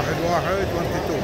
واحد واحد وانت تو